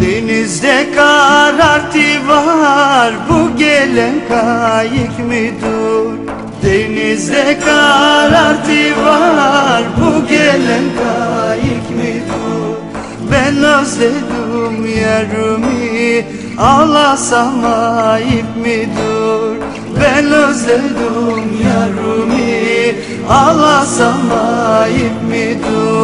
Denizde karartı var bu gelen kayık müdür? Denizde karartı var bu gelen kayık müdür? Ben özledim yarımı ağlasam ayıp müdür? Ben özledim yarımı ağlasam ayıp müdür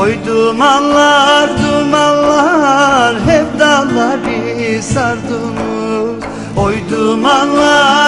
Oy dumanlar dumanlar hep dağları sardınız Oy dumanlar